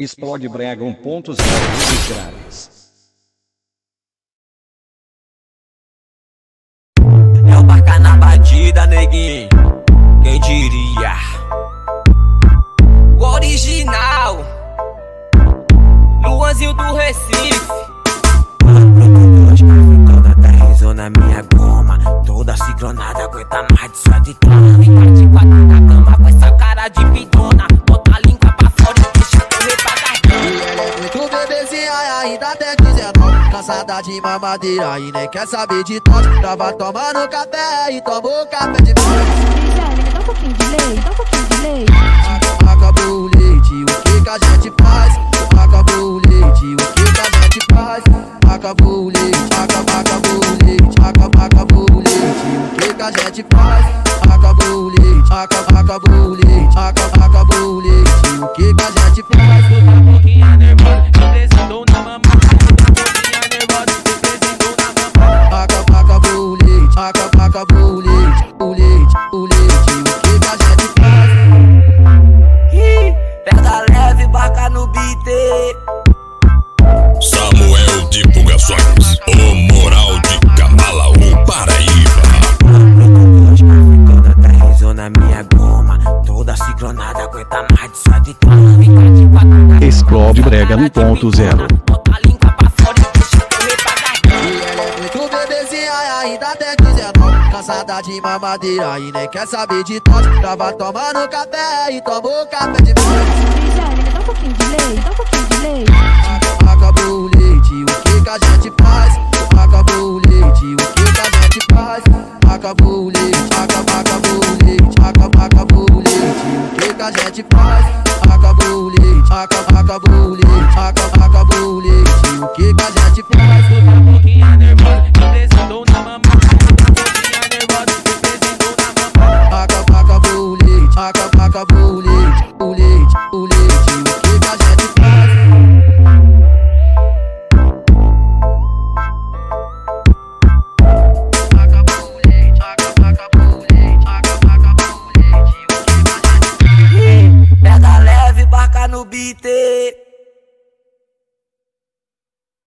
Explode Brega 1.0 Redes graves. É o barca na batida, neguinho. Quem diria? O original. Luanzinho do Recife. Toda terrizou na minha goma. Toda ciclonada, aguenta mais de só de. Cansada de mamadeira e nem quer saber de toque Tava tomando café e tomou café de me dá um pouquinho de leite, dá um pouquinho de leite. Acabou o leite, o que que a gente faz? Acabou o leite, o que que a gente faz? Acabou o leite, acaba, acabou o leite Acaba, acabou o leite, o que que a gente faz? Acabou o leite, acaba, acabou acabou o leite, o leite, o leite, o que a gente faz? Ih, Pega leve, barca no beat. Samuel Divulgações, o Moral de Camalaú, Paraíba. Na minha goma. Toda ciclonada, aguenta mais de só de cama, Explode Brega cara de 1.0. pidona. Bota a língua pra fora e deixa correr pra garganta. Muito bebezinha ainda tem 19 Cansada de mamadeira e nem quer saber de toque Tava tomando café e tomou café de dá um pouquinho de leite, dá um pouquinho de leite. Acabou o leite, o que a gente faz? Acabou o leite, o que que a gente faz? Acabou o leite, acabou o leite o leite, o que que a gente faz? Acabou o leite, o leite acabou o leite, o que que a gente faz?